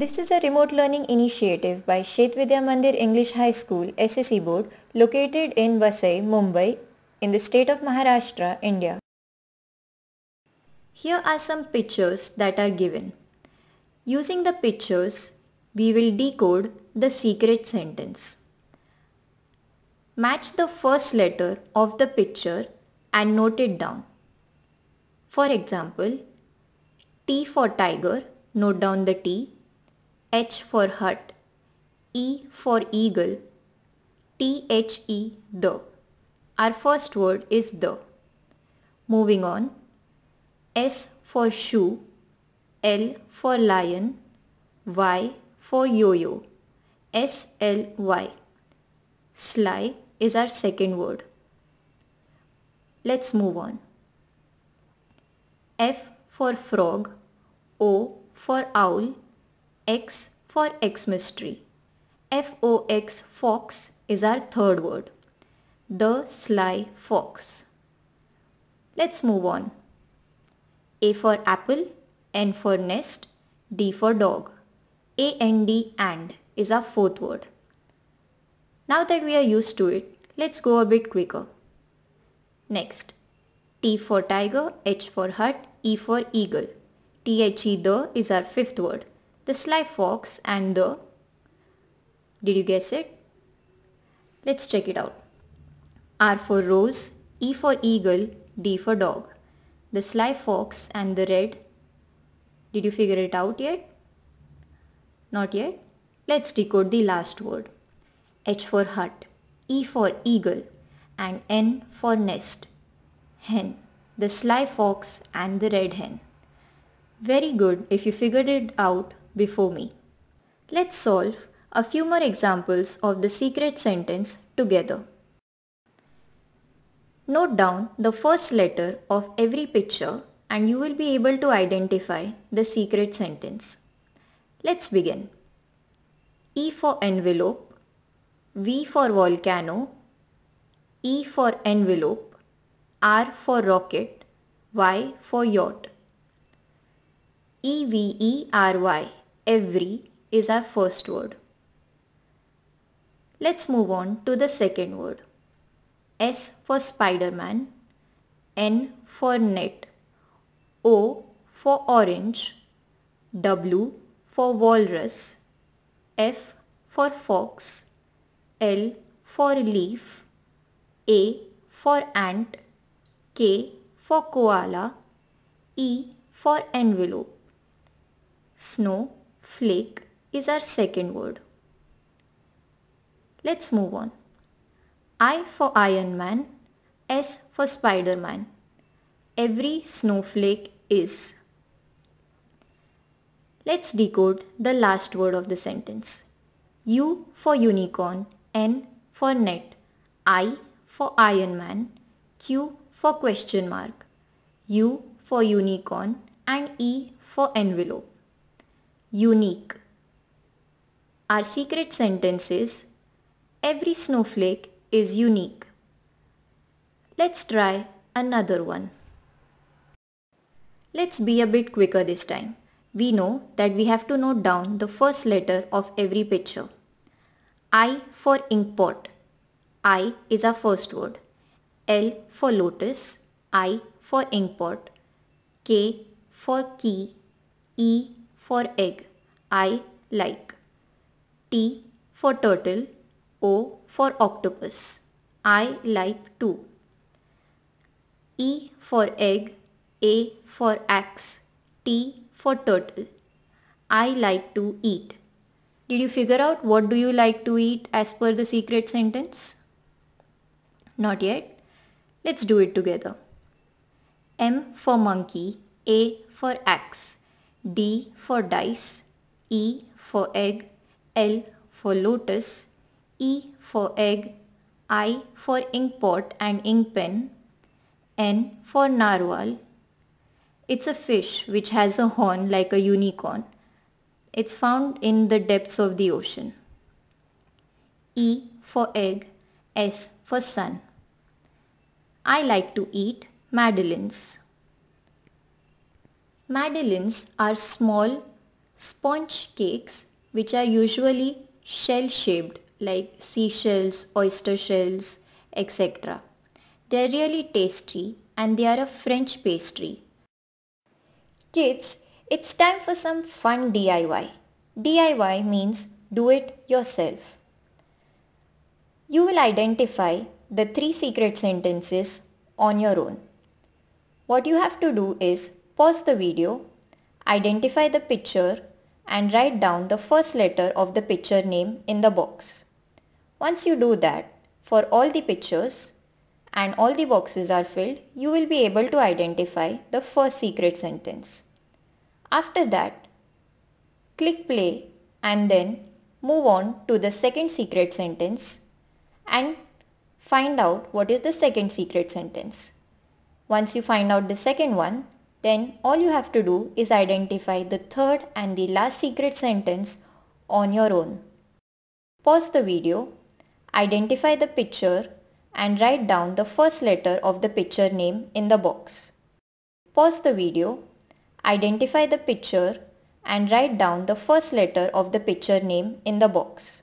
This is a remote learning initiative by Sheth Vidya Mandir English High School SSC board located in Vasai, Mumbai in the state of Maharashtra, India. Here are some pictures that are given. Using the pictures, we will decode the secret sentence. Match the first letter of the picture and note it down. For example, T for tiger, note down the T, H for hut, E for eagle, T-H-E, the. Our first word is the. Moving on, S for shoe, L for lion, Y for yo-yo, S-L-Y. Sly is our second word. Let's move on. F for frog, O for owl, X for X mystery. F-O-X fox is our third word. The sly fox. Let's move on. A for apple, N for nest, D for dog. A-N-D and is our fourth word. Now that we are used to it, let's go a bit quicker. Next, T for tiger, H for hut, E for eagle. T-H-E the is our fifth word. The sly fox and the... Did you guess it? Let's check it out. R for rose, E for eagle, D for dog. The sly fox and the red. Did you figure it out yet? Not yet? Let's decode the last word. H for hut, E for eagle and N for nest. Hen, the sly fox and the red hen. Very good if you figured it out before me. Let's solve a few more examples of the secret sentence together. Note down the first letter of every picture and you will be able to identify the secret sentence. Let's begin. E for envelope, V for volcano, E for envelope, R for rocket, Y for yacht. E-V-E-R-Y, every is our first word. Let's move on to the second word. S for Spider-Man, N for net, O for orange, W for walrus, F for fox, L for leaf, A for ant, K for koala, E for envelope. Snow, flake is our second word. Let's move on. I for Iron Man, S for Spider-Man. Every snowflake is. Let's decode the last word of the sentence. U for unicorn N for net, I for Iron Man, Q for question mark, U for unicorn and E for envelope. Unique. Our secret sentence is every snowflake is unique. Let's try another one. Let's be a bit quicker this time. We know that we have to note down the first letter of every picture. I for inkpot. I is our first word. L for lotus. I for inkpot. K for key. E for egg. I like. T for turtle. O for octopus. I like to. E for egg. A for axe. T for turtle. I like to eat. Did you figure out what do you like to eat as per the secret sentence? Not yet. Let's do it together. M for monkey, A for axe, D for dice, E for egg, L for lotus, E for egg, I for inkpot and ink pen, N for narwhal. It's a fish which has a horn like a unicorn. It's found in the depths of the ocean. E for egg, S for sun. I like to eat madeleines. Madeleines are small Sponge cakes which are usually shell shaped like seashells, oyster shells, etc. They are really tasty and they are a French pastry. Kids, it's time for some fun DIY. DIY means do it yourself. You will identify the three secret sentences on your own. What you have to do is pause the video, identify the picture and write down the first letter of the picture name in the box. Once you do that, for all the pictures and all the boxes are filled, you will be able to identify the first secret sentence. After that, click play and then move on to the second secret sentence and find out what is the second secret sentence. Once you find out the second one, then all you have to do is identify the third and the last secret sentence on your own. Pause the video, identify the picture and write down the first letter of the picture name in the box. Pause the video, identify the picture and write down the first letter of the picture name in the box.